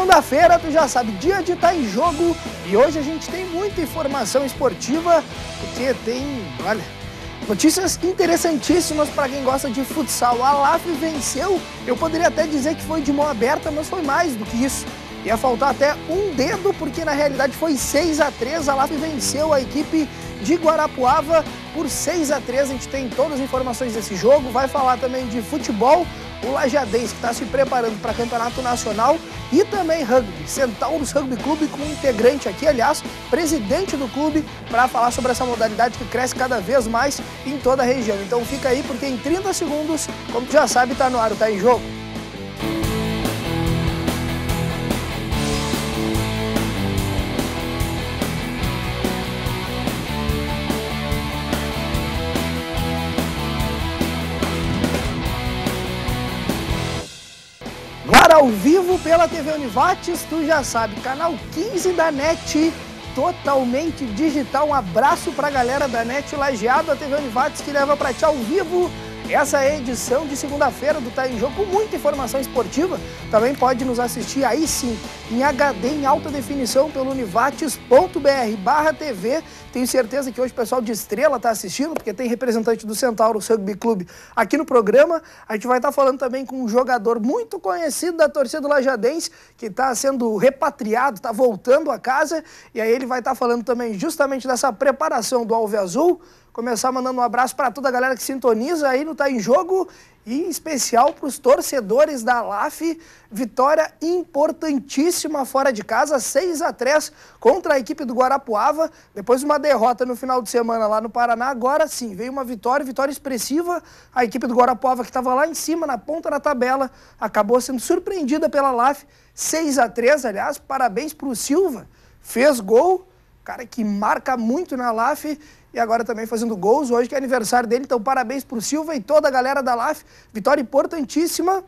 Segunda-feira, tu já sabe, dia de estar tá em jogo. E hoje a gente tem muita informação esportiva, porque tem, olha, notícias interessantíssimas para quem gosta de futsal. A LAF venceu, eu poderia até dizer que foi de mão aberta, mas foi mais do que isso. Ia faltar até um dedo, porque na realidade foi 6 a 3 A LAF venceu a equipe de Guarapuava por 6 a 3 A gente tem todas as informações desse jogo, vai falar também de futebol. O Lajadense, que está se preparando para campeonato nacional e também rugby. Centauros Rugby Clube com um integrante aqui, aliás, presidente do clube, para falar sobre essa modalidade que cresce cada vez mais em toda a região. Então fica aí, porque em 30 segundos, como tu já sabe, está no ar, está em jogo. Ao vivo pela TV Univates, tu já sabe, canal 15 da NET, totalmente digital. Um abraço pra galera da NET Lajeado, a TV Univates que leva pra ti ao vivo essa é a edição de segunda-feira do Tá em Jogo com muita informação esportiva. Também pode nos assistir aí sim, em HD em alta definição pelo univates.br barra TV. Tenho certeza que hoje o pessoal de Estrela está assistindo, porque tem representante do Centauro Rugby Clube aqui no programa. A gente vai estar tá falando também com um jogador muito conhecido da torcida do Lajadense, que está sendo repatriado, está voltando a casa. E aí ele vai estar tá falando também justamente dessa preparação do Alve Azul Começar mandando um abraço para toda a galera que sintoniza aí no Tá em Jogo e em especial para os torcedores da LAF. Vitória importantíssima fora de casa, 6 a 3 contra a equipe do Guarapuava. Depois de uma derrota no final de semana lá no Paraná, agora sim, veio uma vitória, vitória expressiva. A equipe do Guarapuava que estava lá em cima, na ponta da tabela, acabou sendo surpreendida pela LAF. 6 a 3 aliás, parabéns para o Silva. Fez gol, cara que marca muito na LAF e agora também fazendo gols. Hoje que é aniversário dele, então parabéns para o Silva e toda a galera da LAF. Vitória importantíssima.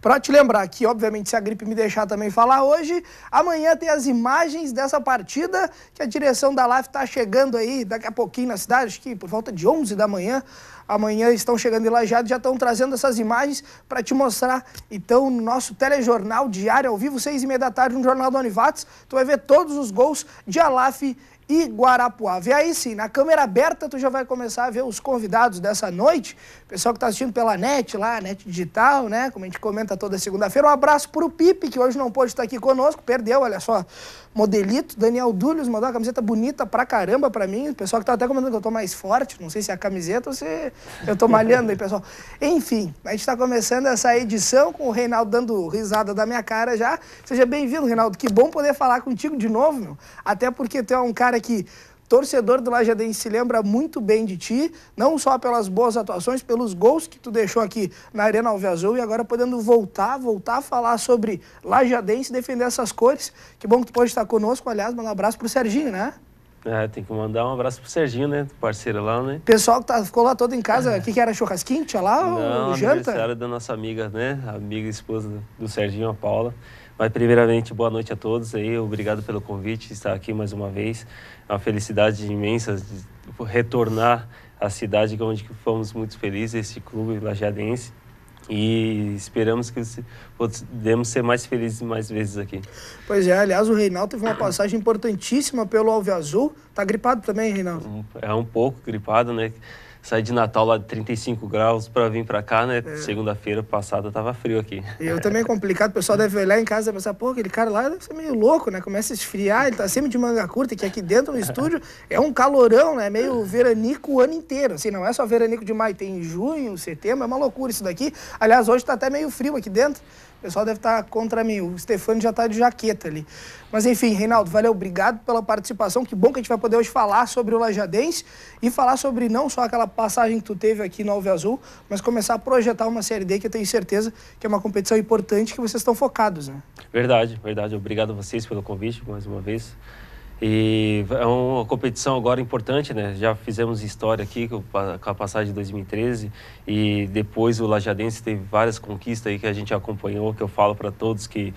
Para te lembrar que, obviamente, se a gripe me deixar também falar hoje, amanhã tem as imagens dessa partida que a direção da LAF está chegando aí daqui a pouquinho na cidade, acho que por volta de 11 da manhã. Amanhã estão chegando em Lajeado já estão trazendo essas imagens para te mostrar. Então, no nosso telejornal diário ao vivo, seis e meia da tarde, no Jornal do Onivates, tu vai ver todos os gols de Alaf e Guarapuava. E aí sim, na câmera aberta tu já vai começar a ver os convidados dessa noite, pessoal que está assistindo pela net lá, net digital, né, como a gente comenta toda segunda-feira. Um abraço para o Pipe, que hoje não pôde estar aqui conosco, perdeu, olha só, modelito, Daniel Dúlios mandou uma camiseta bonita pra caramba pra mim, o pessoal que tá até comentando que eu tô mais forte, não sei se é a camiseta ou se eu tô malhando aí, pessoal. Enfim, a gente tá começando essa edição com o Reinaldo dando risada da minha cara já. Seja bem-vindo, Reinaldo, que bom poder falar contigo de novo, meu. Até porque tu é um cara que torcedor do Lajadense se lembra muito bem de ti, não só pelas boas atuações, pelos gols que tu deixou aqui na Arena Alve Azul e agora podendo voltar, voltar a falar sobre Lajadense, defender essas cores. Que bom que tu pode estar conosco, aliás, mandar um abraço pro Serginho, né? É, tem que mandar um abraço pro Serginho, né? Parceiro lá, né? Pessoal que tá, ficou lá todo em casa, o que, que era churrasquinho? Tinha lá Não, o janta? aniversário da nossa amiga, né? amiga e esposa do Serginho, a Paula. Mas primeiramente, boa noite a todos aí. Obrigado pelo convite, estar aqui mais uma vez. É uma felicidade imensa de retornar à cidade onde fomos muito felizes, esse clube lajeadense. E esperamos que podemos ser mais felizes mais vezes aqui. Pois é, aliás, o Reinaldo teve uma passagem importantíssima pelo Alve Azul. Tá gripado também, Reinaldo? É um pouco gripado, né? Saí de Natal lá de 35 graus para vir para cá, né? É. Segunda-feira passada tava frio aqui. E eu também é complicado, o pessoal deve olhar em casa e pensar, pô, aquele cara lá deve ser meio louco, né? Começa a esfriar, ele tá sempre de manga curta, que aqui dentro no estúdio é um calorão, né? Meio veranico o ano inteiro. Assim, não é só veranico de maio, tem junho, setembro, é uma loucura isso daqui. Aliás, hoje tá até meio frio aqui dentro. O pessoal deve estar contra mim. O Stefano já está de jaqueta ali. Mas enfim, Reinaldo, valeu, obrigado pela participação. Que bom que a gente vai poder hoje falar sobre o Lajadense e falar sobre não só aquela passagem que tu teve aqui no Alve Azul, mas começar a projetar uma Série D que eu tenho certeza que é uma competição importante que vocês estão focados, né? Verdade, verdade. Obrigado a vocês pelo convite mais uma vez. E é uma competição agora importante, né? Já fizemos história aqui com a passagem de 2013 e depois o Lajadense teve várias conquistas aí que a gente acompanhou, que eu falo para todos que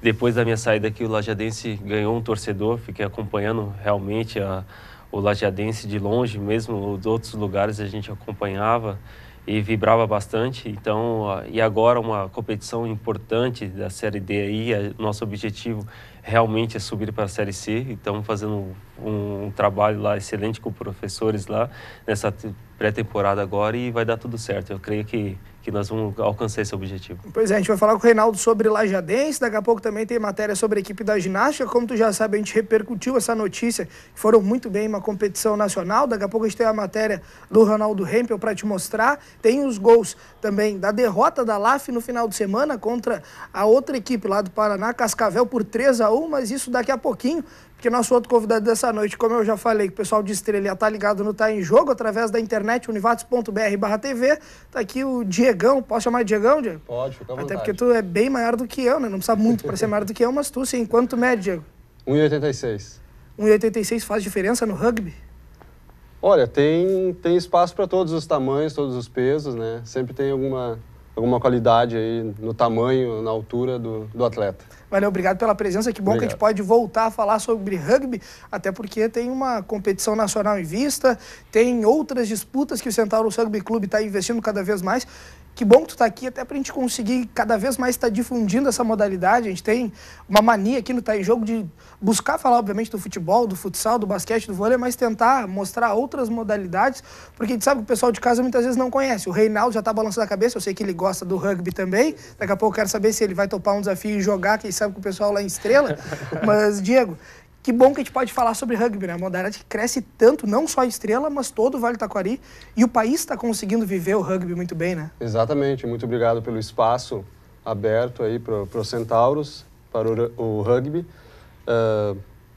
depois da minha saída aqui o Lajadense ganhou um torcedor, fiquei acompanhando realmente a, o Lajadense de longe, mesmo os outros lugares a gente acompanhava e vibrava bastante. Então, e agora uma competição importante da Série D aí, nosso objetivo realmente é subir para a Série C. Estamos fazendo um, um, trabalho lá excelente com professores lá nessa pré-temporada agora e vai dar tudo certo. Eu creio que que nós vamos alcançar esse objetivo. Pois é, a gente vai falar com o Reinaldo sobre Lajadense, daqui a pouco também tem matéria sobre a equipe da ginástica, como tu já sabe, a gente repercutiu essa notícia, que foram muito bem em uma competição nacional, daqui a pouco a gente tem a matéria do Ronaldo Hempel para te mostrar, tem os gols também da derrota da LAF no final de semana contra a outra equipe lá do Paraná, Cascavel, por 3 a 1 mas isso daqui a pouquinho, porque nosso outro convidado dessa noite, como eu já falei, que o pessoal de Estrela já tá ligado no Tá em Jogo, através da internet, univates.br barra TV. Tá aqui o Diegão. Posso chamar de Diegão, Diego? Pode, fica à vontade. Até porque tu é bem maior do que eu, né? Não precisa muito para ser maior do que eu, mas tu sim. Quanto mede, Diego? 1,86. 1,86 faz diferença no rugby? Olha, tem, tem espaço para todos os tamanhos, todos os pesos, né? Sempre tem alguma, alguma qualidade aí no tamanho, na altura do, do atleta. Valeu, obrigado pela presença. Que bom obrigado. que a gente pode voltar a falar sobre rugby, até porque tem uma competição nacional em vista, tem outras disputas que o Centauro Rugby Clube está investindo cada vez mais. Que bom que tu está aqui, até para a gente conseguir cada vez mais estar tá difundindo essa modalidade. A gente tem uma mania aqui no Tá em Jogo de buscar falar, obviamente, do futebol, do futsal, do basquete, do vôlei, mas tentar mostrar outras modalidades, porque a gente sabe que o pessoal de casa muitas vezes não conhece. O Reinaldo já está balançando a cabeça, eu sei que ele gosta do rugby também. Daqui a pouco eu quero saber se ele vai topar um desafio e jogar, quem sabe com o pessoal lá em Estrela. Mas, Diego, que bom que a gente pode falar sobre rugby, né? A modalidade que cresce tanto, não só a Estrela, mas todo o Vale Taquari. E o país está conseguindo viver o rugby muito bem, né? Exatamente. Muito obrigado pelo espaço aberto aí para os Centauros, para o, o rugby. Uh,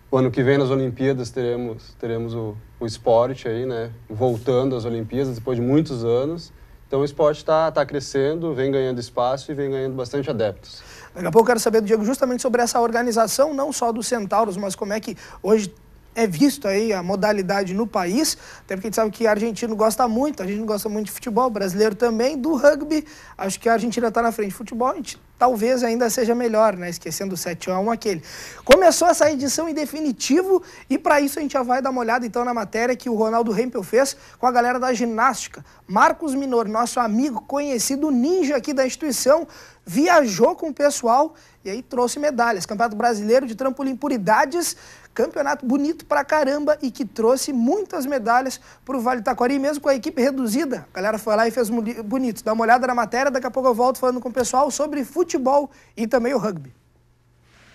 o ano que vem nas Olimpíadas teremos, teremos o, o esporte aí, né? Voltando às Olimpíadas depois de muitos anos. Então o esporte está tá crescendo, vem ganhando espaço e vem ganhando bastante adeptos. Daqui a pouco eu quero saber do Diego justamente sobre essa organização, não só dos Centauros, mas como é que hoje é visto aí a modalidade no país, até porque a gente sabe que argentino gosta muito, a gente gosta muito de futebol, brasileiro também, do rugby, acho que a Argentina está na frente de futebol, a gente talvez ainda seja melhor, né? Esquecendo o 7 a 1 aquele. Começou essa edição em definitivo e para isso a gente já vai dar uma olhada então na matéria que o Ronaldo Rempel fez com a galera da ginástica. Marcos Minor, nosso amigo conhecido ninja aqui da instituição, viajou com o pessoal e aí trouxe medalhas. Campeonato Brasileiro de Trampolim por Idades, campeonato bonito pra caramba e que trouxe muitas medalhas para o Vale Taquari, mesmo com a equipe reduzida. A galera foi lá e fez bonito. Dá uma olhada na matéria, daqui a pouco eu volto falando com o pessoal sobre futebol e também o rugby.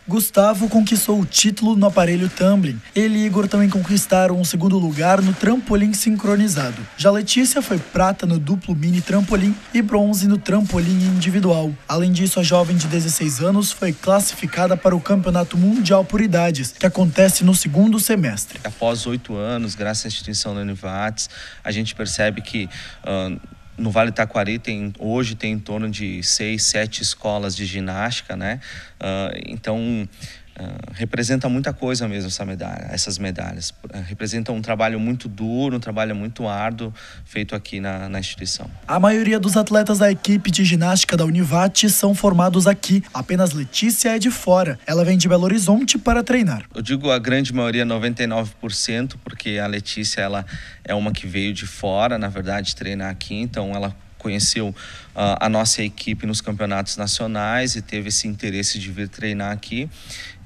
Gustavo conquistou o título no aparelho tumbling. Ele e Igor também conquistaram um segundo lugar no trampolim sincronizado. Já Letícia foi prata no duplo mini trampolim e bronze no trampolim individual. Além disso, a jovem de 16 anos foi classificada para o Campeonato Mundial por Idades, que acontece no segundo semestre. Após oito anos, graças à instituição da Univates, a gente percebe que uh, no Vale Taquari tem hoje tem em torno de seis, sete escolas de ginástica, né? Uh, então Uh, representa muita coisa mesmo essa medalha, essas medalhas. Uh, representa um trabalho muito duro, um trabalho muito árduo feito aqui na, na, instituição. A maioria dos atletas da equipe de ginástica da Univate são formados aqui. Apenas Letícia é de fora. Ela vem de Belo Horizonte para treinar. Eu digo a grande maioria, 99%, porque a Letícia ela é uma que veio de fora, na verdade, treinar aqui. Então ela conheceu a nossa equipe nos campeonatos nacionais e teve esse interesse de vir treinar aqui.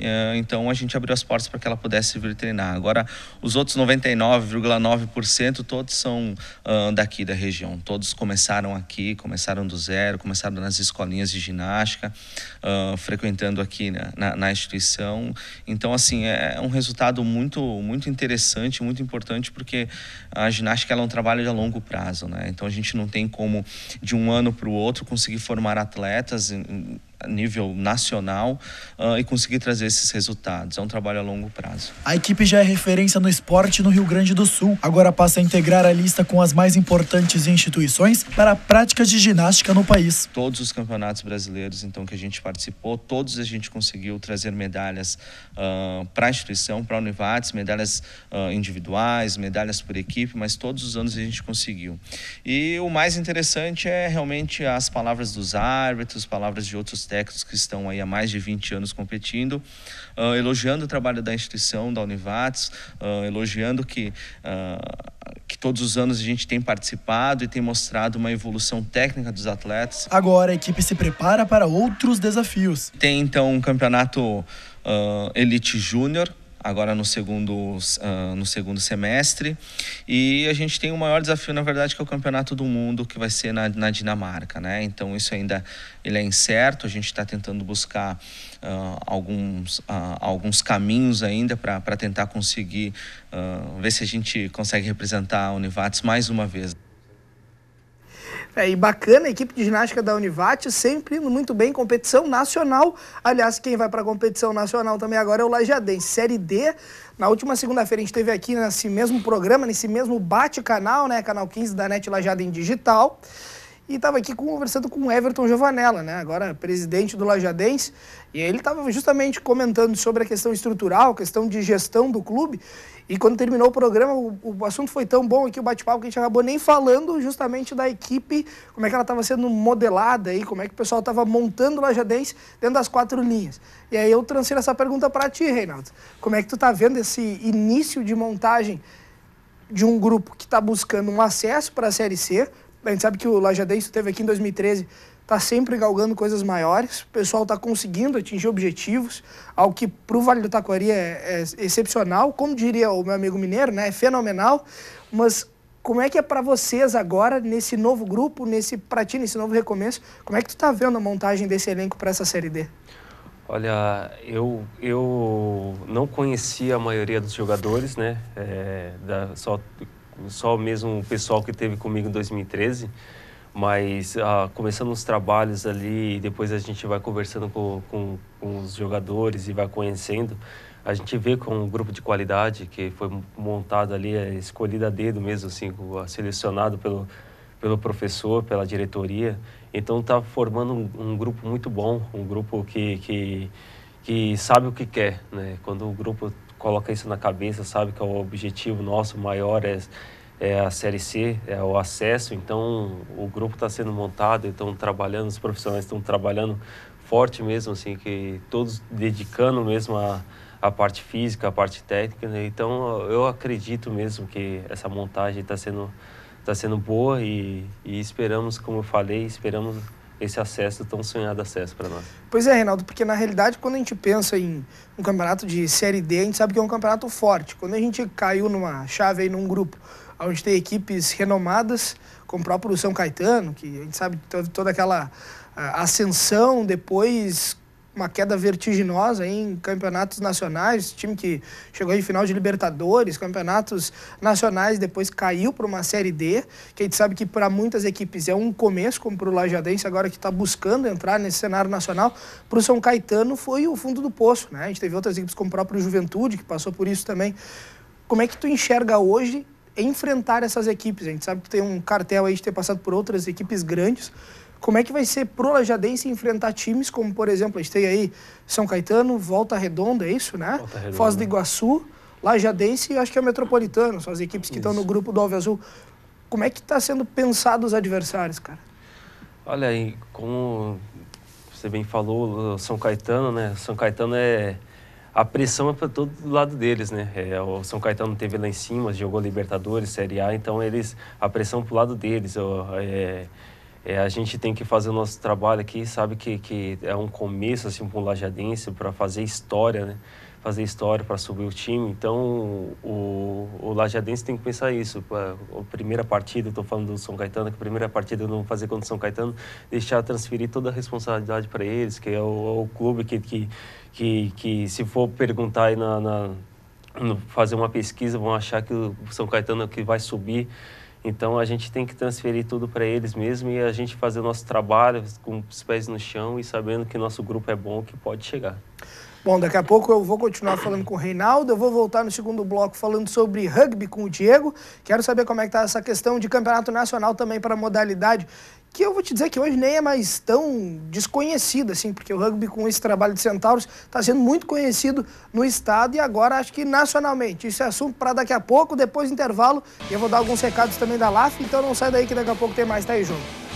Uh, então a gente abriu as portas para que ela pudesse vir treinar. Agora, os outros 99,9% todos são uh, daqui da região. Todos começaram aqui, começaram do zero, começaram nas escolinhas de ginástica, frequentando aqui na, na, na, instituição. Então, assim, é um resultado muito, muito interessante, muito importante, porque a ginástica é um trabalho de longo prazo, né? Então a gente não tem como de um ano para o outro conseguir formar atletas a nível nacional uh, e conseguir trazer esses resultados. É um trabalho a longo prazo. A equipe já é referência no esporte no Rio Grande do Sul. Agora passa a integrar a lista com as mais importantes instituições para a prática de ginástica no país. Todos os campeonatos brasileiros, então, que a gente participou, todos a gente conseguiu trazer medalhas uh, para a instituição, para a Univates, medalhas uh, individuais, medalhas por equipe, mas todos os anos a gente conseguiu. E o mais interessante é realmente as palavras dos árbitros, palavras de outros técnicos que estão aí há mais de 20 anos competindo, uh, elogiando o trabalho da instituição, da Univates, uh, elogiando que, uh, que todos os anos a gente tem participado e tem mostrado uma evolução técnica dos atletas. Agora a equipe se prepara para outros desafios. Tem então um campeonato Elite Júnior, agora no segundo, uh, no segundo semestre. E a gente tem o maior desafio, na verdade, que é o Campeonato do Mundo, que vai ser na, na Dinamarca. Né? Então, isso ainda ele é incerto, a gente está tentando buscar uh, alguns, uh, alguns caminhos ainda para tentar conseguir ver se a gente consegue representar a Univates mais uma vez. É, e bacana, a equipe de ginástica da Univate sempre indo muito bem, competição nacional. Aliás, quem vai para a competição nacional também agora é o Lajadense. Série D, na última segunda-feira a gente esteve aqui nesse mesmo programa, nesse mesmo bate-canal, né? Canal 15 da NET Lajada Digital. E estava aqui conversando com o Everton Giovanella, né? Agora presidente do Lajadense. E ele estava justamente comentando sobre a questão estrutural, questão de gestão do clube. E quando terminou o programa, o, o assunto foi tão bom aqui, o bate-papo, que a gente acabou nem falando justamente da equipe, como é que ela estava sendo modelada aí, como é que o pessoal estava montando o Lajadense dentro das quatro linhas. E aí eu transfiro essa pergunta para ti, Reinaldo. Como é que tu está vendo esse início de montagem de um grupo que está buscando um acesso para a Série C? A gente sabe que o Lajadense esteve aqui em 2013 está sempre galgando coisas maiores, o pessoal está conseguindo atingir objetivos, algo que para o Vale do Taquari é, é, excepcional, como diria o meu amigo mineiro, né, é fenomenal, mas como é que é para vocês agora, nesse novo grupo, nesse para ti, nesse novo recomeço, como é que tu está vendo a montagem desse elenco para essa Série D? Olha, eu, eu não conhecia a maioria dos jogadores, né? É, da, só, só mesmo o pessoal que teve comigo em 2013 mas ah, começando os trabalhos ali, depois a gente vai conversando com, com, com, os jogadores e vai conhecendo, a gente vê com um grupo de qualidade que foi montado ali, é escolhido a dedo mesmo, assim, selecionado pelo, pelo professor, pela diretoria. Então está formando um, um, grupo muito bom, um grupo que, que, que sabe o que quer. Né? Quando o grupo coloca isso na cabeça, sabe que é o objetivo nosso maior é é a Série C, é o acesso. Então, o grupo está sendo montado, estão trabalhando, os profissionais estão trabalhando forte mesmo, assim, que todos dedicando mesmo a, a parte física, a parte técnica. Né? Então, eu acredito mesmo que essa montagem está sendo, tá sendo boa e, e esperamos, como eu falei, esperamos esse acesso, tão sonhado acesso para nós. Pois é, Reinaldo, porque na realidade, quando a gente pensa em um campeonato de Série D, a gente sabe que é um campeonato forte. Quando a gente caiu numa chave aí, num grupo onde tem equipes renomadas, como o próprio São Caetano, que a gente sabe toda aquela ascensão, depois uma queda vertiginosa em campeonatos nacionais, time que chegou em final de Libertadores, campeonatos nacionais, depois caiu para uma Série D, que a gente sabe que para muitas equipes é um começo, como para o Lajadense agora que está buscando entrar nesse cenário nacional, para o São Caetano foi o fundo do poço, né? A gente teve outras equipes como o próprio Juventude, que passou por isso também. Como é que tu enxerga hoje enfrentar essas equipes. A gente sabe que tem um cartel aí de ter passado por outras equipes grandes. Como é que vai ser pro Lajadense enfrentar times como, por exemplo, a gente tem aí São Caetano, Volta Redonda, é isso, né? Redonda. Foz do Iguaçu, Lajadense e acho que é o Metropolitano, são as equipes que isso. estão no grupo do Alve Azul. Como é que está sendo pensado os adversários, cara? Olha aí, como você bem falou, São Caetano, né? São Caetano é a pressão é para todo lado deles, né? É, o São Caetano teve lá em cima, jogou Libertadores, Série A, então eles a pressão para o lado deles. É, é, a gente tem que fazer o nosso trabalho aqui, sabe que, que é um começo assim para o Lajadense para fazer história, né? fazer história para subir o time. Então, o, o Lajadense tem que pensar isso. A primeira partida, estou falando do São Caetano, que a primeira partida não fazer contra o São Caetano, deixar transferir toda a responsabilidade para eles, que é o, o, clube que, que, que, que, se for perguntar aí na, na fazer uma pesquisa, vão achar que o São Caetano é que vai subir. Então a gente tem que transferir tudo para eles mesmo e a gente fazer o nosso trabalho com os pés no chão e sabendo que nosso grupo é bom, que pode chegar. Bom, daqui a pouco eu vou continuar falando com o Reinaldo, eu vou voltar no segundo bloco falando sobre rugby com o Diego. Quero saber como é que está essa questão de campeonato nacional também para a modalidade, que eu vou te dizer que hoje nem é mais tão desconhecida, assim, porque o rugby com esse trabalho de Centauros está sendo muito conhecido no estado e agora acho que nacionalmente. Isso é assunto para daqui a pouco, depois do intervalo, eu vou dar alguns recados também da LAF, então não sai daí que daqui a pouco tem mais, tá aí, João.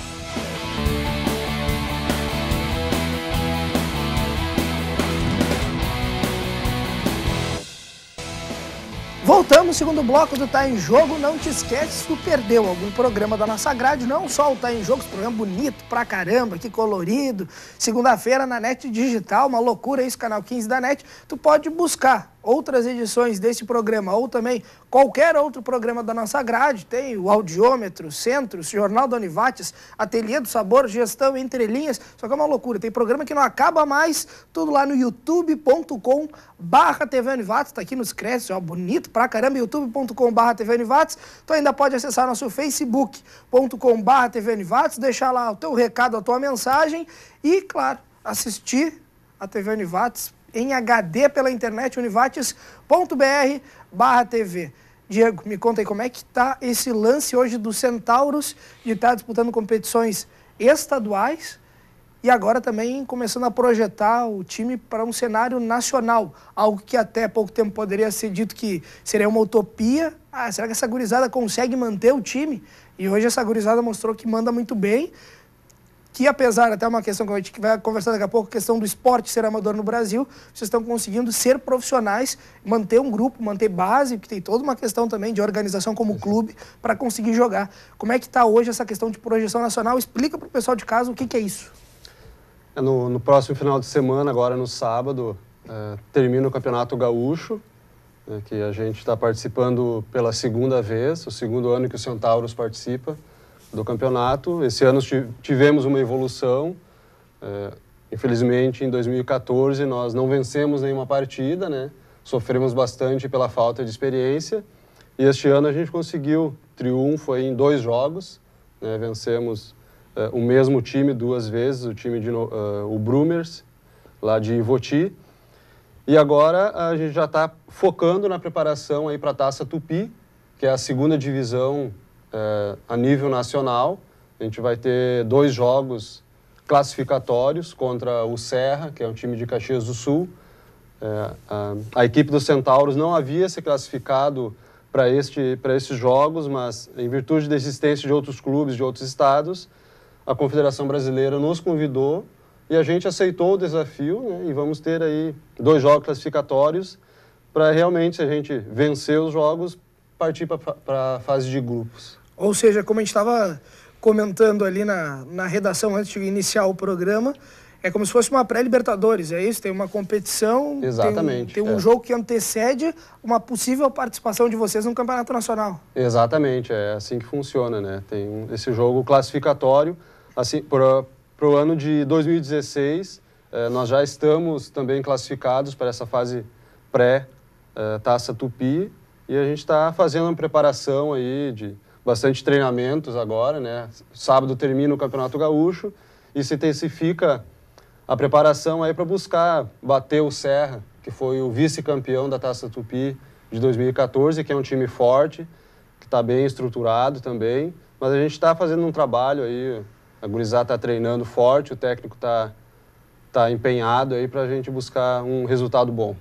Voltamos, segundo bloco do Tá em Jogo. Não te esquece, se tu perdeu algum programa da nossa grade, não só o Tá em Jogo, esse programa bonito pra caramba, que colorido. Segunda-feira na NET Digital, uma loucura isso, canal 15 da NET. Tu pode buscar outras edições desse programa ou também qualquer outro programa da nossa grade. Tem o Audiômetro, Centros, Jornal da Univates, Ateliê do Sabor, Gestão Entre Linhas. Só que é uma loucura. Tem programa que não acaba mais, tudo lá no youtube.com barra TV Univates, tá aqui nos créditos, ó, bonito pra caramba, youtube.com barra TV Univates. Tu ainda pode acessar nosso facebook.com barra TV Univates, deixar lá o teu recado, a tua mensagem e, claro, assistir a TV Univates em HD pela internet, univates.br barra TV. Diego, me conta aí como é que está esse lance hoje do Centauros de estar tá disputando competições estaduais e agora também começando a projetar o time para um cenário nacional, algo que até pouco tempo poderia ser dito que seria uma utopia. Ah, será que essa gurizada consegue manter o time? E hoje essa gurizada mostrou que manda muito bem, que apesar, até uma questão que a gente vai conversar daqui a pouco, a questão do esporte ser amador no Brasil, vocês estão conseguindo ser profissionais, manter um grupo, manter base, porque tem toda uma questão também de organização como clube para conseguir jogar. Como é que está hoje essa questão de projeção nacional? Explica para o pessoal de casa o que, que é isso. É no, no, próximo final de semana, agora no sábado, é, termina o Campeonato Gaúcho, é, que a gente está participando pela segunda vez, o segundo ano que o Centauros participa do campeonato. Esse ano tivemos uma evolução. É, infelizmente, em 2014, nós não vencemos nenhuma partida, né? Sofremos bastante pela falta de experiência. E este ano a gente conseguiu triunfo em dois jogos. Né? Vencemos é, o mesmo time duas vezes, o time de uh, o Brumers, lá de Ivoti. E agora a gente já está focando na preparação aí para a Taça Tupi, que é a segunda divisão é, a nível nacional. A gente vai ter dois jogos classificatórios contra o Serra, que é um time de Caxias do Sul. É, a, a, equipe dos Centauros não havia se classificado para este, esses jogos, mas em virtude da existência de outros clubes de outros estados, a Confederação Brasileira nos convidou e a gente aceitou o desafio né, e vamos ter aí dois jogos classificatórios para realmente, se a gente vencer os jogos, partir para a fase de grupos. Ou seja, como a gente estava comentando ali na, na redação antes de iniciar o programa, é como se fosse uma pré-Libertadores, é isso? Tem uma competição, Exatamente, tem, tem um é. jogo que antecede uma possível participação de vocês no Campeonato Nacional. Exatamente, é assim que funciona, né? Tem esse jogo classificatório, assim, para o ano de 2016, é, nós já estamos também classificados para essa fase pré-Taça é, Tupi, e a gente está fazendo uma preparação aí de bastante treinamentos agora, né? Sábado termina o Campeonato Gaúcho e se intensifica a preparação aí para buscar bater o Serra, que foi o vice-campeão da Taça Tupi de 2014, que é um time forte, que está bem estruturado também. Mas a gente está fazendo um trabalho aí, a gurizada está treinando forte, o técnico está tá empenhado aí para a gente buscar um resultado bom.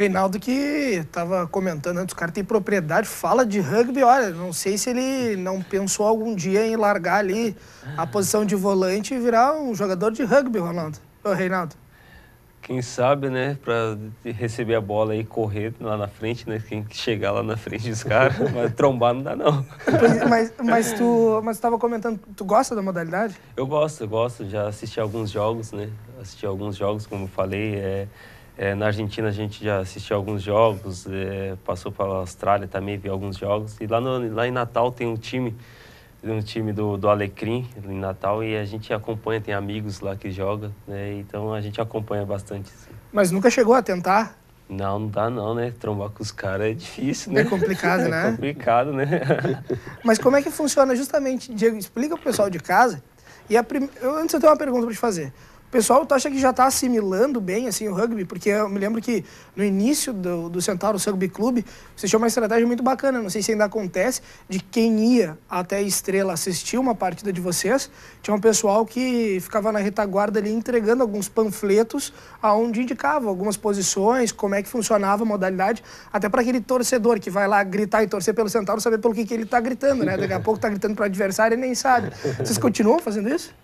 Reinaldo que estava comentando antes, o cara tem propriedade, fala de rugby, olha, não sei se ele não pensou algum dia em largar ali a posição de volante e virar um jogador de rugby, Ronaldo. Ô, Reinaldo. Quem sabe, né, para receber a bola e correr lá na frente, né, quem chegar lá na frente dos caras, mas trombar não dá não. Mas, mas tu mas estava comentando, tu gosta da modalidade? Eu gosto, eu gosto, já assisti alguns jogos, né, assisti alguns jogos, como eu falei, é é, na Argentina a gente já assistiu alguns jogos, é, passou pela Austrália também, viu alguns jogos. E lá, no, lá em Natal tem um time, um time do, do Alecrim, em Natal, e a gente acompanha, tem amigos lá que jogam, né? Então a gente acompanha bastante. Mas nunca chegou a tentar? Não, não dá não, né? Trombar com os caras é difícil, né? É complicado, né? É complicado, né? Mas como é que funciona justamente, Diego? Explica pro pessoal de casa. E a prim... eu, antes eu tenho uma pergunta para te fazer. Pessoal, tu acha que já está assimilando bem assim o rugby? Porque eu me lembro que no início do, do Centauros Rugby Clube, você tinha uma estratégia muito bacana, não sei se ainda acontece, de quem ia até a Estrela assistir uma partida de vocês, tinha um pessoal que ficava na retaguarda ali entregando alguns panfletos aonde indicava algumas posições, como é que funcionava a modalidade, até para aquele torcedor que vai lá gritar e torcer pelo Centauro saber pelo que, que ele está gritando, né? Daqui a pouco está gritando para o adversário e nem sabe. Vocês continuam fazendo isso?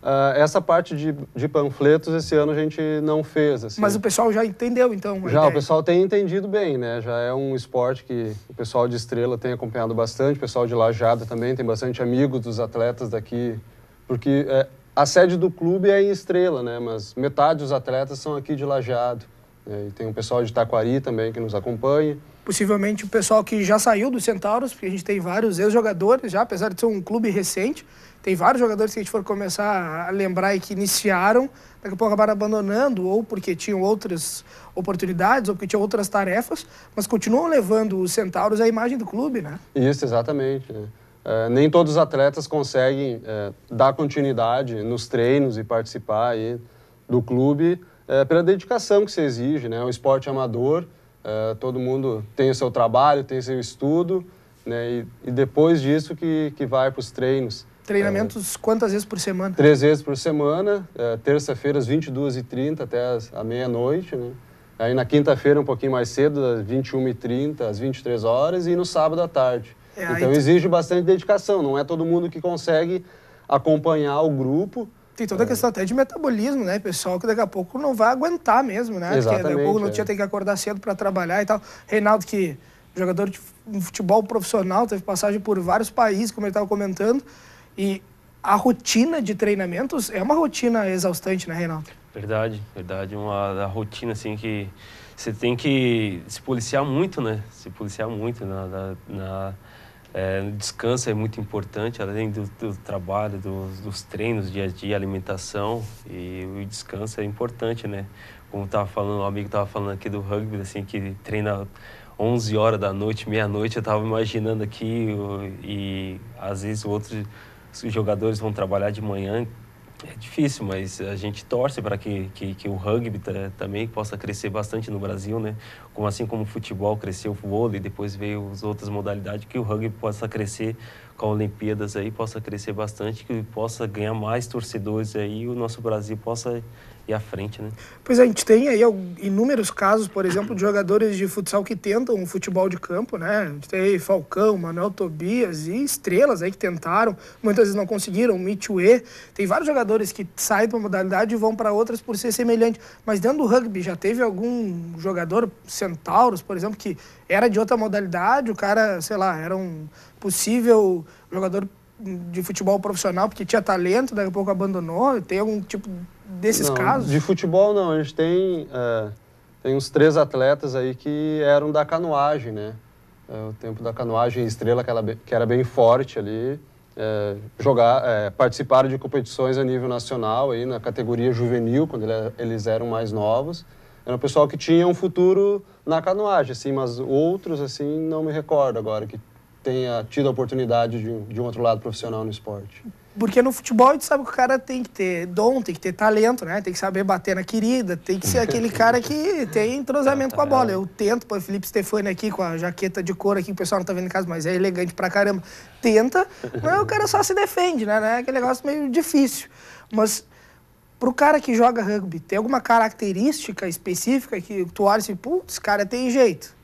Uh, essa parte de, de, panfletos esse ano a gente não fez. Assim. Mas o pessoal já entendeu, então? Já, ideia. o pessoal tem entendido bem, né? Já é um esporte que o pessoal de Estrela tem acompanhado bastante, o pessoal de Lajada também tem bastante amigos dos atletas daqui, porque é, a sede do clube é em Estrela, né? Mas metade dos atletas são aqui de Lajado. Né? E tem um pessoal de Taquari também que nos acompanha. Possivelmente o pessoal que já saiu do Centauros, porque a gente tem vários ex-jogadores já, apesar de ser um clube recente. Tem vários jogadores que a gente for começar a lembrar e que iniciaram, daqui a pouco acabaram abandonando, ou porque tinham outras oportunidades, ou porque tinham outras tarefas, mas continuam levando os Centauros à imagem do clube, né? Isso, exatamente. É, nem todos os atletas conseguem é, dar continuidade nos treinos e participar aí do clube é, pela dedicação que se exige, né? É um esporte amador, é, todo mundo tem o seu trabalho, tem o seu estudo, né? E, e depois disso que, que vai para os treinos. Treinamentos é, quantas vezes por semana? Três vezes por semana, é, terça-feira às 22h30 até a meia-noite, né? Aí na quinta-feira um pouquinho mais cedo, das 21h30 às 23 horas e no sábado à tarde. É, então exige bastante dedicação, não é todo mundo que consegue acompanhar o grupo. Tem toda a é. questão até de metabolismo, né, pessoal, que daqui a pouco não vai aguentar mesmo, né? Exatamente, Porque daqui a pouco não é. tinha que acordar cedo para trabalhar e tal. Reinaldo, que jogador de futebol profissional, teve passagem por vários países, como ele estava comentando. E a rotina de treinamentos é uma rotina exaustante, né, Reinaldo? Verdade, verdade. Uma rotina assim que você tem que se policiar muito, né? Se policiar muito na, na, na é, descanso é muito importante, além do, do trabalho, dos, treinos, dia a dia, alimentação e o descanso é importante, né? Como tava falando, o amigo estava falando aqui do rugby, assim, que treina 11 horas da noite, meia-noite, eu estava imaginando aqui e às vezes outros os jogadores vão trabalhar de manhã, é difícil, mas a gente torce para que, que, que, o rugby também possa crescer bastante no Brasil, né? Como assim como o futebol cresceu, o vôlei, depois veio as outras modalidades, que o rugby possa crescer com as Olimpíadas aí, possa crescer bastante, que possa ganhar mais torcedores aí e o nosso Brasil possa ir à frente, né? Pois é, a gente tem aí inúmeros casos, por exemplo, de jogadores de futsal que tentam um futebol de campo, né? A gente tem Falcão, Manuel Tobias e estrelas aí que tentaram, muitas vezes não conseguiram, Mitchue. Tem vários jogadores que saem da modalidade e vão para outras por ser semelhante. Mas dentro do rugby, já teve algum jogador, Centauros, por exemplo, que era de outra modalidade, o cara, sei lá, era um possível jogador de futebol profissional porque tinha talento, daqui a pouco abandonou? Tem algum tipo desses não, casos? De futebol não, a gente tem, é, tem uns três atletas aí que eram da canoagem, né? É, o tempo da canoagem estrela, que, ela, que era bem forte ali, é, jogar, é, participaram de competições a nível nacional aí na categoria juvenil, quando ele, eles eram mais novos. Era um pessoal que tinha um futuro na canoagem, assim, mas outros, assim, não me recordo agora que tenha tido a oportunidade de, de um outro lado profissional no esporte. Porque no futebol a gente sabe que o cara tem que ter dom, tem que ter talento, né? Tem que saber bater na querida, tem que ser aquele cara que tem entrosamento com a bola. Eu tento, pô, Felipe Stefani aqui com a jaqueta de couro aqui, que o pessoal não tá vendo em casa, mas é elegante pra caramba. Tenta, mas o cara só se defende, né? É aquele negócio meio difícil. Mas pro cara que joga rugby, tem alguma característica específica que tu olha assim, putz, cara tem jeito?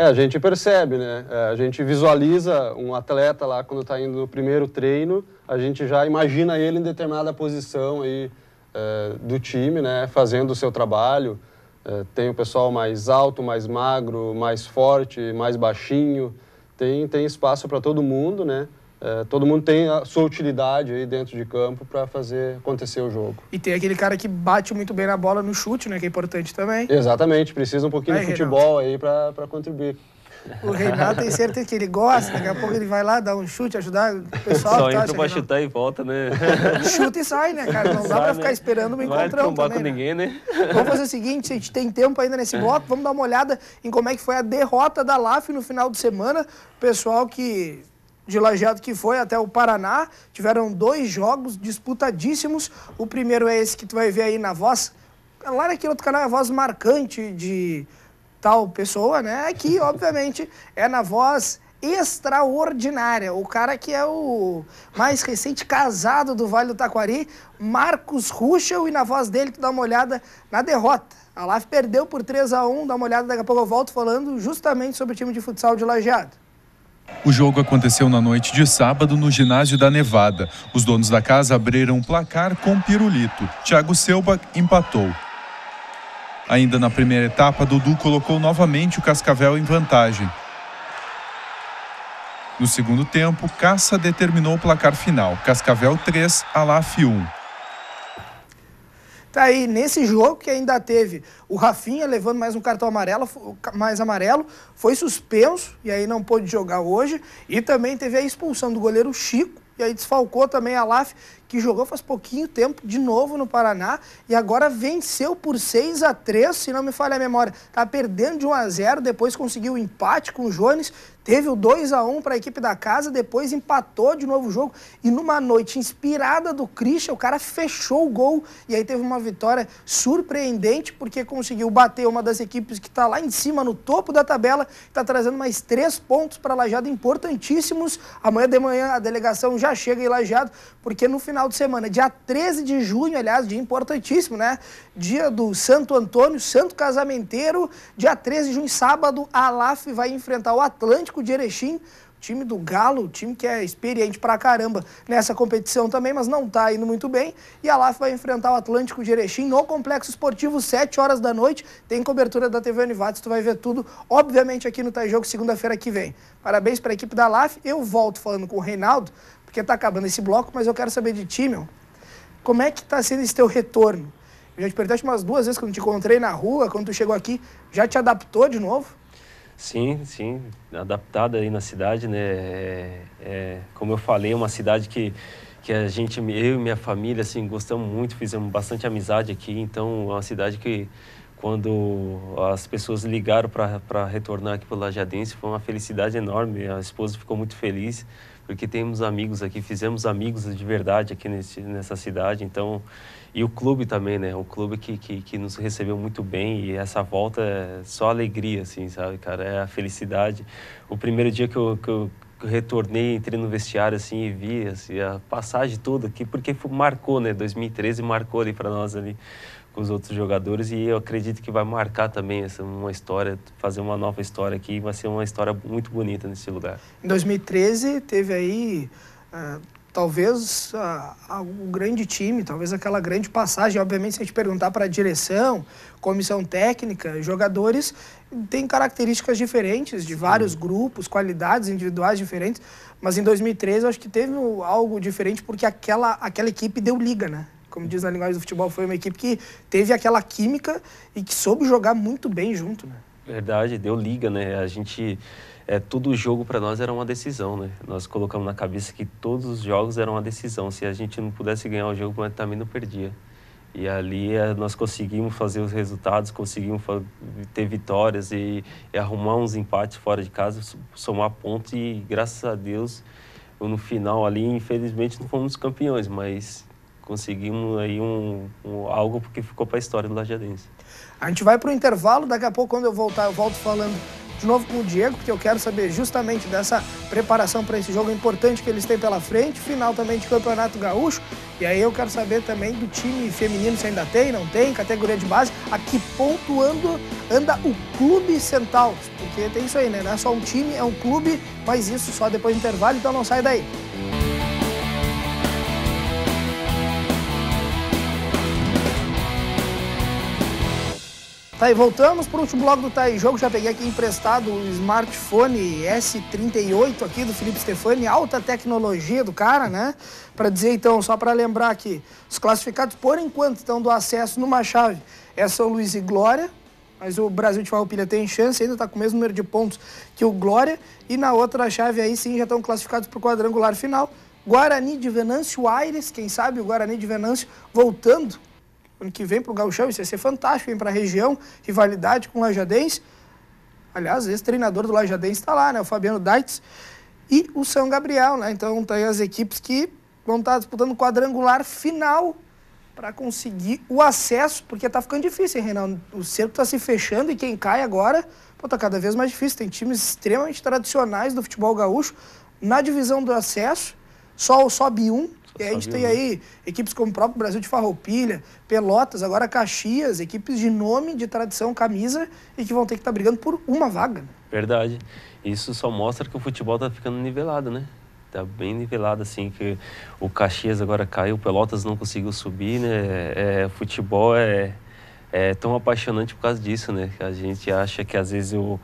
É, a gente percebe, né? É, a gente visualiza um atleta lá quando está indo no primeiro treino, a gente já imagina ele em determinada posição aí é, do time, né? Fazendo o seu trabalho. É, tem o pessoal mais alto, mais magro, mais forte, mais baixinho. Tem, tem espaço para todo mundo, né? É, todo mundo tem a sua utilidade aí dentro de campo para fazer acontecer o jogo. E tem aquele cara que bate muito bem na bola no chute, né? Que é importante também. Exatamente, precisa um pouquinho aí, de futebol Reinaldo. aí para contribuir. O Reinaldo tem certeza que ele gosta, daqui a pouco ele vai lá dar um chute, ajudar o pessoal. Só entra pra chutar e volta, né? Chuta e sai, né, cara? Não dá sai, pra ficar né? esperando um encontrão também, com né? ninguém, né? Vamos fazer o seguinte, a gente tem tempo ainda nesse bloco, vamos dar uma olhada em como é que foi a derrota da LAF no final de semana. Pessoal que de Lajeado que foi até o Paraná. Tiveram dois jogos disputadíssimos. O primeiro é esse que tu vai ver aí na voz. Lá naquele outro canal é a voz marcante de tal pessoa, né? Aqui, obviamente, é na voz extraordinária. O cara que é o mais recente casado do Vale do Taquari, Marcos Ruschel, e na voz dele tu dá uma olhada na derrota. A LAF perdeu por 3 a 1 dá uma olhada, daqui a pouco eu volto falando justamente sobre o time de futsal de Lajeado. O jogo aconteceu na noite de sábado no ginásio da Nevada. Os donos da casa abriram um placar com pirulito. Thiago Selbach empatou. Ainda na primeira etapa, Dudu colocou novamente o Cascavel em vantagem. No segundo tempo, Caça determinou o placar final. Cascavel 3, Alaf 1. Tá aí, nesse jogo que ainda teve o Rafinha levando mais um cartão amarelo, mais amarelo, foi suspenso e aí não pôde jogar hoje. E também teve a expulsão do goleiro Chico, e aí desfalcou também a LAF, que jogou faz pouquinho tempo de novo no Paraná e agora venceu por 6 a 3 se não me falha a memória. Tá perdendo de 1 a 0 depois conseguiu o um empate com o Jones, teve o 2 a 1 para a equipe da casa, depois empatou de novo o jogo e numa noite inspirada do Christian, o cara fechou o gol e aí teve uma vitória surpreendente porque conseguiu bater uma das equipes que está lá em cima no topo da tabela, está trazendo mais três pontos para Lajado importantíssimos. Amanhã de manhã a delegação já chega em Lajado, porque no final de semana, dia 13 de junho, aliás, dia importantíssimo, né? Dia do Santo Antônio, Santo Casamenteiro, dia 13 de junho, sábado, a Alaf vai enfrentar o Atlântico de Erechim, time do Galo, time que é experiente pra caramba nessa competição também, mas não tá indo muito bem. E a LAF vai enfrentar o Atlântico de Erechim no Complexo Esportivo, 7 horas da noite. Tem cobertura da TV Univates, tu vai ver tudo, obviamente, aqui no Jogo, segunda-feira que vem. Parabéns para a equipe da LAF. Eu volto falando com o Reinaldo, porque tá acabando esse bloco, mas eu quero saber de ti, meu. Como é que tá sendo esse teu retorno? Eu já te perguntei umas duas vezes quando te encontrei na rua, quando tu chegou aqui. Já te adaptou de novo? Sim, sim, adaptada aí na cidade, né? É, é, como eu falei, é uma cidade que, que a gente, eu e minha família, assim, gostamos muito, fizemos bastante amizade aqui, então é uma cidade que quando as pessoas ligaram para retornar aqui para o Lajadense, foi uma felicidade enorme, a esposa ficou muito feliz, porque temos amigos aqui, fizemos amigos de verdade aqui nesse, nessa cidade, então e o clube também, né? Um clube que, que, que, nos recebeu muito bem e essa volta é só alegria, assim, sabe, cara? É a felicidade. O primeiro dia que eu, que eu retornei, entrei no vestiário, assim, e vi assim, a passagem toda aqui, porque marcou, né? 2013 marcou ali para nós ali com os outros jogadores e eu acredito que vai marcar também essa uma história, fazer uma nova história aqui, vai ser uma história muito bonita nesse lugar. Em 2013 teve aí uh talvez a, a, o grande time, talvez aquela grande passagem. Obviamente, se a gente perguntar para a direção, comissão técnica, jogadores têm características diferentes de Sim. vários grupos, qualidades individuais diferentes. Mas em 2013 eu acho que teve algo diferente porque aquela, aquela equipe deu liga, né? Como diz na linguagem do futebol, foi uma equipe que teve aquela química e que soube jogar muito bem junto, né? Verdade, deu liga, né? A gente é, todo jogo para nós era uma decisão, né? Nós colocamos na cabeça que todos os jogos eram uma decisão. Se a gente não pudesse ganhar o jogo, também não perdia. E ali é, nós conseguimos fazer os resultados, conseguimos ter vitórias e, e, arrumar uns empates fora de casa, somar pontos e graças a Deus no final ali, infelizmente não fomos campeões, mas conseguimos aí um, um algo que ficou para a história do Lajadense. A gente vai para o intervalo, daqui a pouco quando eu voltar eu volto falando de novo com o Diego, porque eu quero saber justamente dessa preparação para esse jogo importante que eles têm pela frente, final também de Campeonato Gaúcho. E aí eu quero saber também do time feminino se ainda tem, não tem, categoria de base, a que ponto anda, anda o Clube Centauros, porque tem isso aí, né? Não é só um time, é um clube, mas isso só depois do intervalo, então não sai daí. Tá, e voltamos para o último bloco do Tá Jogo. Já peguei aqui emprestado o smartphone S38 aqui do Felipe Stefani, alta tecnologia do cara, né? Para dizer então, só para lembrar aqui, os classificados por enquanto estão do acesso numa chave é São Luís e Glória, mas o Brasil de Farroupilha tem chance, ainda está com o mesmo número de pontos que o Glória, e na outra chave aí sim já estão classificados para o quadrangular final. Guarani de Venâncio Aires, quem sabe o Guarani de Venâncio voltando ano que vem para o Gauchão, isso ia ser fantástico, vem para a região, rivalidade com o Lajadense. Aliás, esse treinador do Lajadense está lá, né? O Fabiano Daitz e o São Gabriel, né? Então tá aí as equipes que vão estar tá disputando o quadrangular final para conseguir o acesso, porque tá ficando difícil, hein, Reinaldo? O cerco está se fechando e quem cai agora, pô, tá cada vez mais difícil. Tem times extremamente tradicionais do futebol gaúcho na divisão do acesso, só sobe um, E a gente tem aí equipes como o próprio Brasil de Farroupilha, Pelotas, agora Caxias, equipes de nome, de tradição, camisa, e que vão ter que estar tá brigando por uma vaga. Verdade. Isso só mostra que o futebol está ficando nivelado, né? Tá bem nivelado, assim, que o Caxias agora caiu, o Pelotas não conseguiu subir, né? É, futebol é, é tão apaixonante por causa disso, né? A gente acha que às vezes o,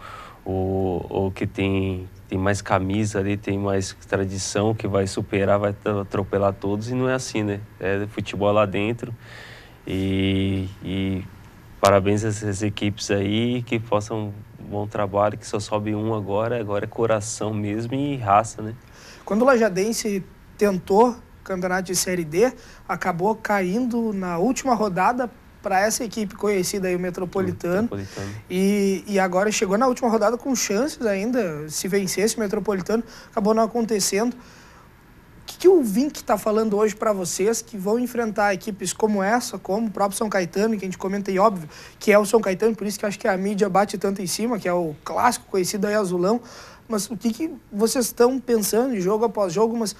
o, o que tem, tem mais camisa ali, tem mais tradição, que vai superar, vai atropelar todos, e não é assim, né? É futebol lá dentro. E, e parabéns a essas equipes aí que possam um bom trabalho, que só sobe um agora, agora é coração mesmo e raça, né? Quando o Lajadense tentou campeonato de Série D, acabou caindo na última rodada para essa equipe conhecida aí, o Metropolitano. Metropolitano. E, e agora chegou na última rodada com chances ainda, se vencesse o Metropolitano, acabou não acontecendo. O que, que o Vink está falando hoje para vocês que vão enfrentar equipes como essa, como o próprio São Caetano, que a gente comenta aí, óbvio, que é o São Caetano, por isso que acho que a mídia bate tanto em cima, que é o clássico conhecido aí azulão. Mas o que, que vocês estão pensando jogo após jogo? Mas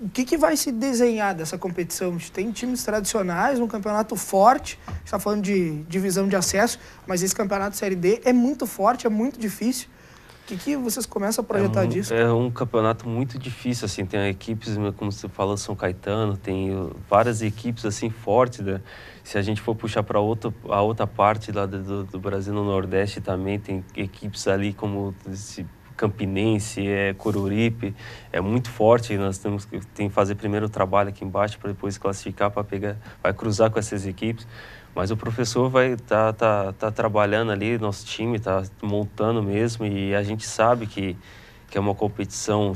o que, que vai se desenhar dessa competição? A gente tem times tradicionais, um campeonato forte, está falando de divisão de acesso, mas esse campeonato Série D é muito forte, é muito difícil. O que, que vocês começam a projetar é um, disso? É um campeonato muito difícil, assim, tem equipes, como você falou, São Caetano, tem várias equipes, assim, fortes, né? Se a gente for puxar para outra, a outra parte lá do, do, Brasil, no Nordeste também, tem equipes ali como esse Campinense, é Coruripe, é muito forte. Nós temos que tem que fazer primeiro o trabalho aqui embaixo para depois classificar para pegar, vai cruzar com essas equipes. Mas o professor vai tá, tá, tá trabalhando ali, nosso time está montando mesmo e a gente sabe que, que é uma competição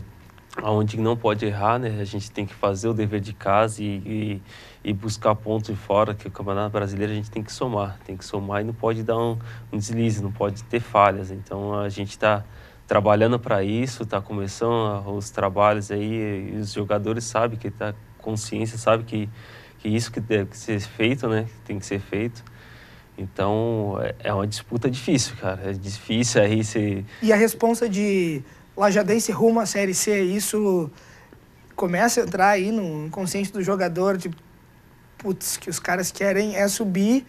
onde não pode errar, né? A gente tem que fazer o dever de casa e, e, e, buscar pontos de fora, que o Campeonato Brasileiro a gente tem que somar, tem que somar e não pode dar um, um deslize, não pode ter falhas. Então a gente está trabalhando para isso, está começando os trabalhos aí e os jogadores sabem que está consciência, sabe que, que isso que deve ser feito, né? Tem que ser feito. Então é, é uma disputa difícil, cara. É difícil aí se. E a responsa de Lajadense rumo à Série C, isso começa a entrar aí no consciente do jogador de putz, que os caras querem é subir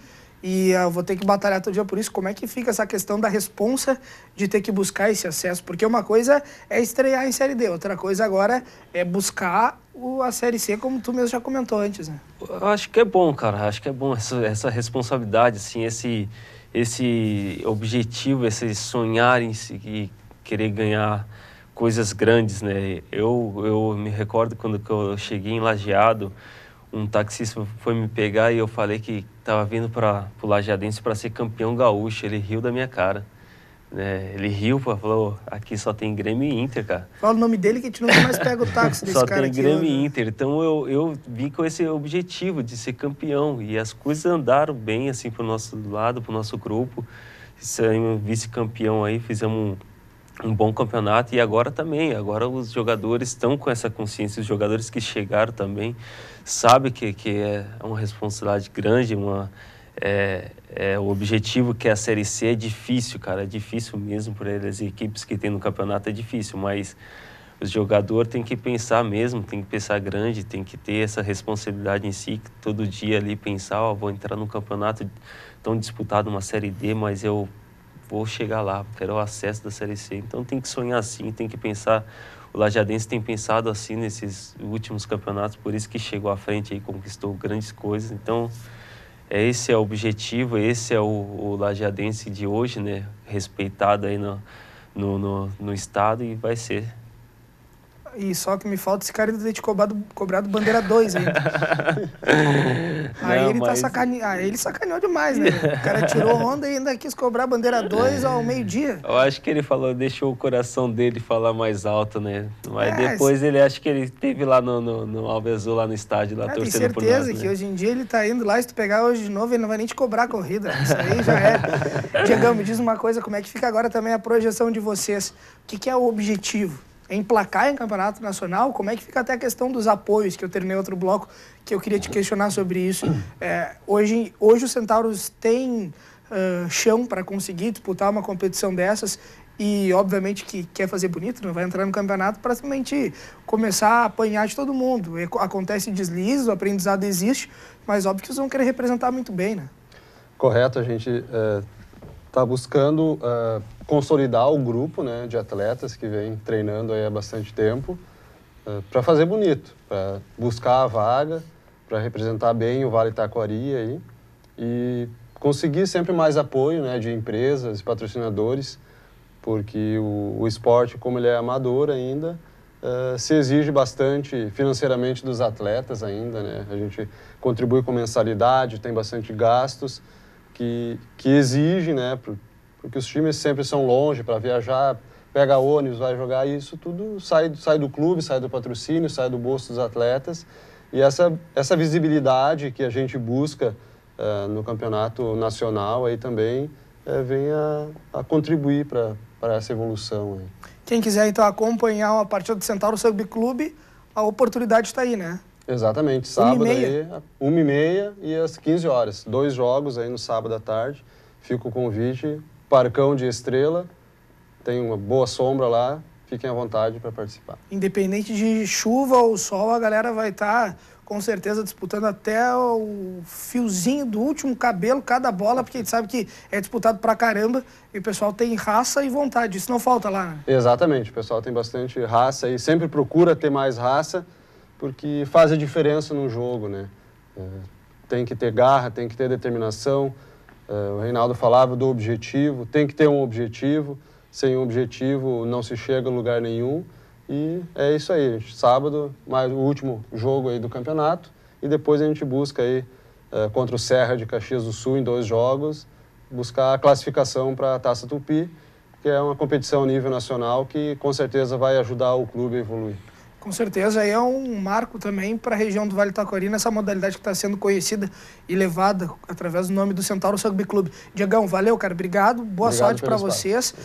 e eu vou ter que batalhar todo dia por isso. Como é que fica essa questão da responsa de ter que buscar esse acesso? Porque uma coisa é estrear em Série D, outra coisa agora é buscar o, a Série C, como tu mesmo já comentou antes, né? Eu acho que é bom, cara. Acho que é bom essa, essa responsabilidade, assim, esse, esse objetivo, esse sonhar em si, querer ganhar coisas grandes, né? Eu, eu me recordo quando eu cheguei em Lajeado, um taxista foi me pegar e eu falei que estava vindo para o Lajeadense para ser campeão gaúcho. Ele riu da minha cara. Né? Ele riu, falou, aqui só tem Grêmio e Inter, cara. Fala o nome dele que a gente nunca mais pega o táxi desse só cara aqui. Só tem Grêmio e Inter. Então eu, eu vim com esse objetivo de ser campeão. E as coisas andaram bem, assim, para o nosso lado, para o nosso grupo. Saímos vice-campeão aí, fizemos um um bom campeonato e agora também, agora os jogadores estão com essa consciência, os jogadores que chegaram também sabem que, que é uma responsabilidade grande, uma, é, é, o objetivo que é a Série C é difícil, cara, é difícil mesmo para eles, as equipes que tem no campeonato é difícil, mas o jogador tem que pensar mesmo, tem que pensar grande, tem que ter essa responsabilidade em si, todo dia ali pensar, vou entrar num campeonato tão disputado, uma Série D, mas eu vou chegar lá, quero o acesso da Série C. Então tem que sonhar assim, tem que pensar. O Lajadense tem pensado assim nesses últimos campeonatos, por isso que chegou à frente e conquistou grandes coisas. Então, é, esse é o objetivo, esse é o, o Lajadense de hoje, né? Respeitado aí no, no, no, no estado e vai ser e só que me falta esse cara ainda ter te cobrado, cobrado bandeira 2 ainda. aí Não, ele tá mas... tá sacaneando. Ah, ele sacaneou demais, né? O cara tirou onda e ainda quis cobrar bandeira 2 ao meio-dia. Eu acho que ele falou, deixou o coração dele falar mais alto, né? Mas é, depois ele acho que ele teve lá no, no, no lá no estádio, lá ah, torcendo por nós. Tenho certeza que né? hoje em dia ele tá indo lá, se tu pegar hoje de novo, ele não vai nem te cobrar a corrida. Isso aí já é. Diegão, me diz uma coisa, como é que fica agora também a projeção de vocês? O que, que é o objetivo? Emplacar em campeonato nacional, como é que fica até a questão dos apoios, que eu terminei outro bloco, que eu queria te questionar sobre isso. É, hoje, hoje os Centauros têm uh, chão para conseguir disputar uma competição dessas e obviamente que quer fazer bonito, não vai entrar no campeonato para simplesmente começar a apanhar de todo mundo. Acontece deslizes, o aprendizado existe, mas óbvio que eles vão querer representar muito bem, né? Correto, a gente está buscando é, consolidar o grupo né, de atletas que vem treinando aí há bastante tempo é, para fazer bonito, para buscar a vaga, para representar bem o Vale Taquari aí e conseguir sempre mais apoio né, de empresas, patrocinadores, porque o, o esporte, como ele é amador ainda, uh, se exige bastante financeiramente dos atletas ainda, né? A gente contribui com mensalidade, tem bastante gastos que, que exige, né? Porque os times sempre são longe para viajar, pega ônibus, vai jogar, isso tudo sai, sai do clube, sai do patrocínio, sai do bolso dos atletas. E essa, essa visibilidade que a gente busca uh, no campeonato nacional aí também uh, vem a, a contribuir para essa evolução. Aí. Quem quiser então acompanhar uma partida do Centauro Rugby Clube, a oportunidade está aí, né? Exatamente, sábado uma e aí, uma e meia e às 15 horas. Dois jogos aí no sábado à tarde. Fica o convite, Parcão de Estrela, tem uma boa sombra lá, fiquem à vontade para participar. Independente de chuva ou sol, a galera vai estar tá com certeza disputando até o fiozinho do último cabelo, cada bola, porque a gente sabe que é disputado pra caramba e o pessoal tem raça e vontade. Isso não falta lá, né? Exatamente, o pessoal tem bastante raça e sempre procura ter mais raça, porque faz a diferença no jogo, né? É, tem que ter garra, tem que ter determinação. É, o Reinaldo falava do objetivo, tem que ter um objetivo. Sem um objetivo não se chega a lugar nenhum. E é isso aí, sábado, mais o último jogo aí do campeonato. E depois a gente busca aí, é, contra o Serra de Caxias do Sul, em dois jogos, buscar a classificação para a Taça Tupi, que é uma competição a nível nacional que com certeza vai ajudar o clube a evoluir. Com certeza, é um marco também para a região do Vale Taquari, nessa modalidade que está sendo conhecida e levada através do nome do Centauro Rugby Clube. Diegão, valeu, cara, obrigado, boa obrigado sorte para vocês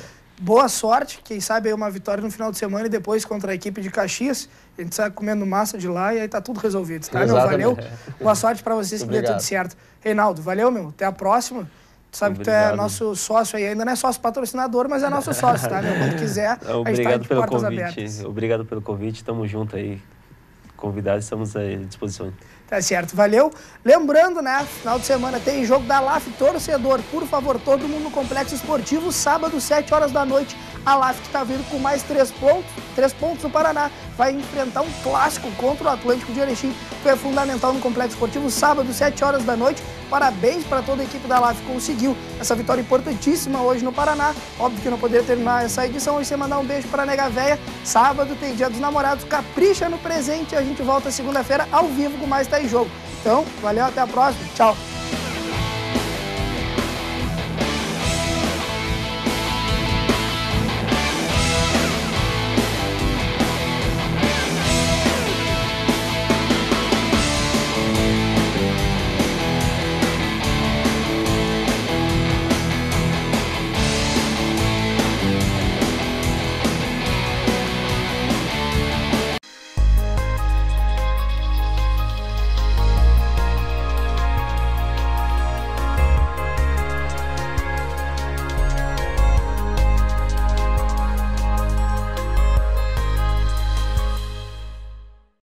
boa sorte, quem sabe aí uma vitória no final de semana e depois contra a equipe de Caxias. A gente sai comendo massa de lá e aí tá tudo resolvido, tá, meu? Valeu. Boa sorte para vocês, que dê tudo certo. Reinaldo, valeu, meu. Até a próxima. Tu sabe Obrigado. que tu é nosso sócio aí, ainda não é sócio patrocinador, mas é nosso sócio, tá, meu? Quando quiser, Obrigado a gente tá de pelo portas convite. abertas. Obrigado pelo convite, tamo junto aí. Convidados, estamos à disposição. Tá certo, valeu. Lembrando, né, final de semana tem jogo da LAF Torcedor. Por favor, todo mundo no Complexo Esportivo, sábado, 7 horas da noite. A LAF que está vindo com mais três pontos, três pontos no Paraná. Vai enfrentar um clássico contra o Atlântico de Erechim, que é fundamental no Complexo Esportivo, sábado, 7 horas da noite. Parabéns para toda a equipe da LAF que conseguiu essa vitória importantíssima hoje no Paraná. Óbvio que não poderia terminar essa edição hoje sem mandar um beijo para a Nega Véia. Sábado tem Dia dos Namorados, capricha no presente. A gente volta segunda-feira ao vivo com mais Tá Jogo. Então, valeu, até a próxima. Tchau.